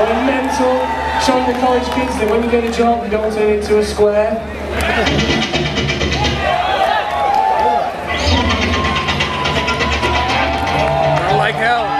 Mental, showing the college kids that when you get a job, you don't turn it into a square. I like hell.